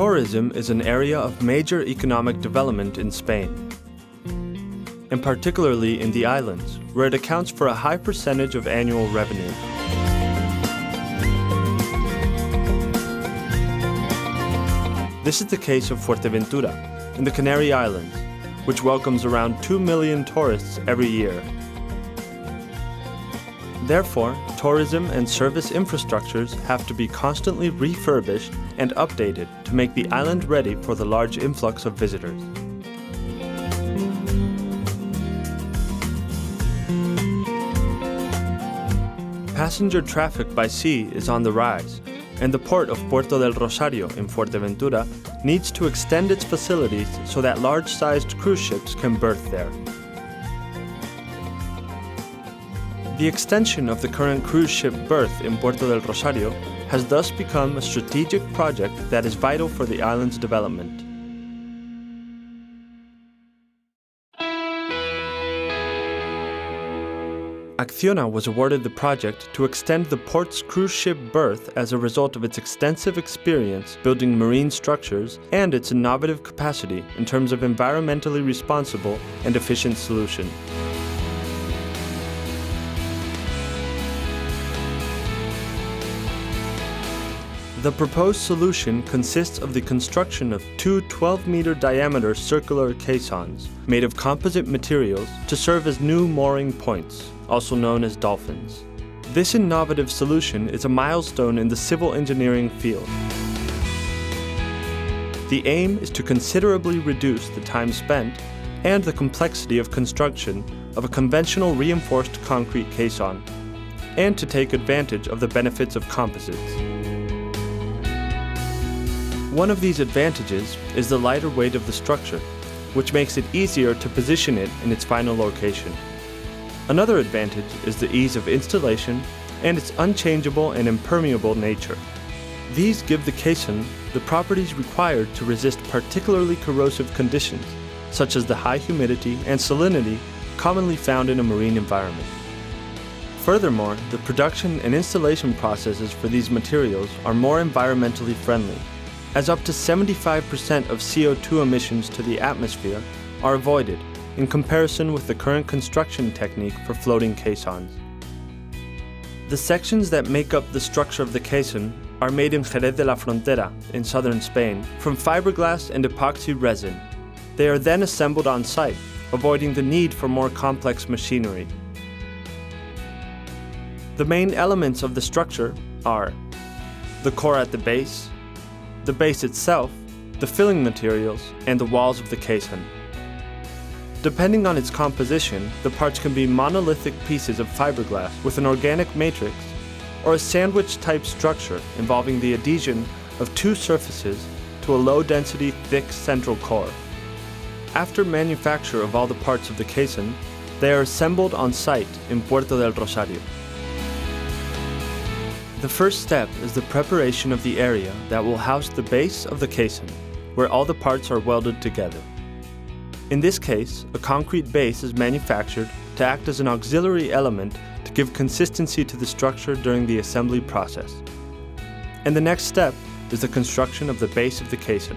Tourism is an area of major economic development in Spain, and particularly in the islands, where it accounts for a high percentage of annual revenue. This is the case of Fuerteventura, in the Canary Islands, which welcomes around 2 million tourists every year. Therefore, tourism and service infrastructures have to be constantly refurbished and updated to make the island ready for the large influx of visitors. Passenger traffic by sea is on the rise, and the port of Puerto del Rosario in Fuerteventura needs to extend its facilities so that large sized cruise ships can berth there. The extension of the current cruise ship berth in Puerto del Rosario has thus become a strategic project that is vital for the island's development. Acciona was awarded the project to extend the port's cruise ship berth as a result of its extensive experience building marine structures and its innovative capacity in terms of environmentally responsible and efficient solution. The proposed solution consists of the construction of two 12 meter diameter circular caissons made of composite materials to serve as new mooring points, also known as dolphins. This innovative solution is a milestone in the civil engineering field. The aim is to considerably reduce the time spent and the complexity of construction of a conventional reinforced concrete caisson, and to take advantage of the benefits of composites. One of these advantages is the lighter weight of the structure, which makes it easier to position it in its final location. Another advantage is the ease of installation and its unchangeable and impermeable nature. These give the caisson the properties required to resist particularly corrosive conditions, such as the high humidity and salinity commonly found in a marine environment. Furthermore, the production and installation processes for these materials are more environmentally friendly as up to 75% of CO2 emissions to the atmosphere are avoided in comparison with the current construction technique for floating caissons. The sections that make up the structure of the caisson are made in Jerez de la Frontera, in southern Spain, from fiberglass and epoxy resin. They are then assembled on site, avoiding the need for more complex machinery. The main elements of the structure are the core at the base, the base itself, the filling materials, and the walls of the caisson. Depending on its composition, the parts can be monolithic pieces of fiberglass with an organic matrix, or a sandwich type structure involving the adhesion of two surfaces to a low density, thick central core. After manufacture of all the parts of the caisson, they are assembled on site in Puerto del Rosario. The first step is the preparation of the area that will house the base of the caisson, where all the parts are welded together. In this case, a concrete base is manufactured to act as an auxiliary element to give consistency to the structure during the assembly process. And the next step is the construction of the base of the caisson.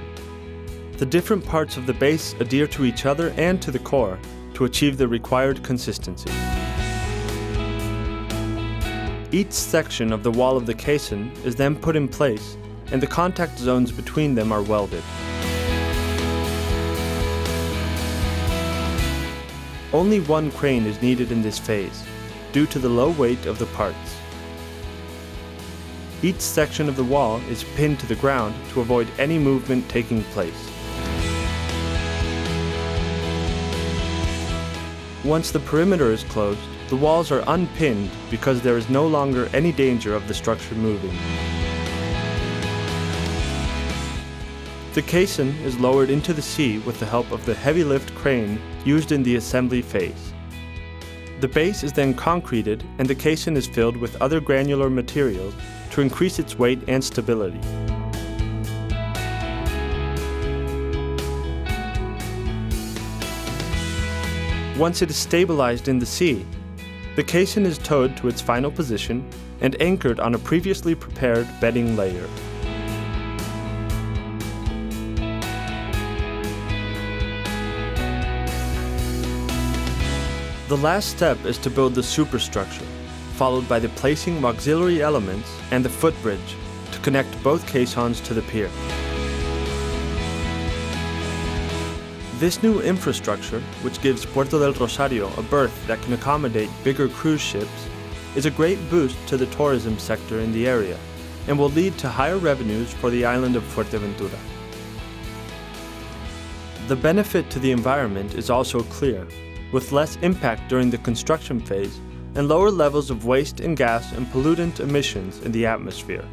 The different parts of the base adhere to each other and to the core to achieve the required consistency. Each section of the wall of the caisson is then put in place, and the contact zones between them are welded. Only one crane is needed in this phase, due to the low weight of the parts. Each section of the wall is pinned to the ground to avoid any movement taking place. Once the perimeter is closed, the walls are unpinned because there is no longer any danger of the structure moving. The caisson is lowered into the sea with the help of the heavy lift crane used in the assembly phase. The base is then concreted and the caisson is filled with other granular materials to increase its weight and stability. Once it is stabilized in the sea, the caisson is towed to its final position and anchored on a previously prepared bedding layer. The last step is to build the superstructure, followed by the placing of auxiliary elements and the footbridge to connect both caissons to the pier. This new infrastructure, which gives Puerto del Rosario a berth that can accommodate bigger cruise ships, is a great boost to the tourism sector in the area and will lead to higher revenues for the island of Fuerteventura. The benefit to the environment is also clear, with less impact during the construction phase and lower levels of waste and gas and pollutant emissions in the atmosphere.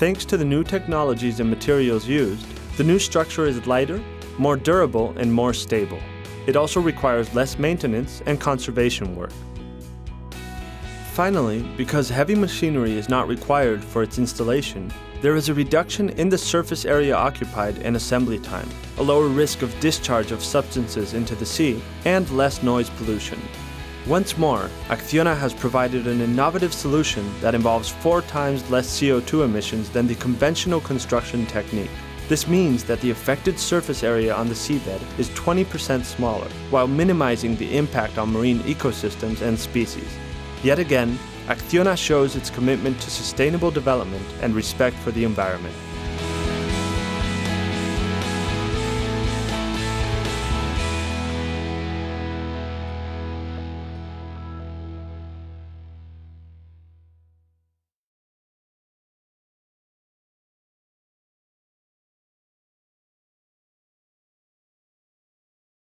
Thanks to the new technologies and materials used, the new structure is lighter, more durable, and more stable. It also requires less maintenance and conservation work. Finally, because heavy machinery is not required for its installation, there is a reduction in the surface area occupied and assembly time, a lower risk of discharge of substances into the sea, and less noise pollution. Once more, Acciona has provided an innovative solution that involves four times less CO2 emissions than the conventional construction technique. This means that the affected surface area on the seabed is 20% smaller, while minimizing the impact on marine ecosystems and species. Yet again, Acciona shows its commitment to sustainable development and respect for the environment.